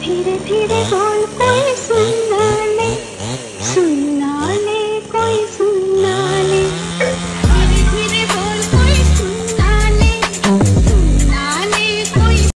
धीरे धीरे बोलते सुनना ले सुनना। ले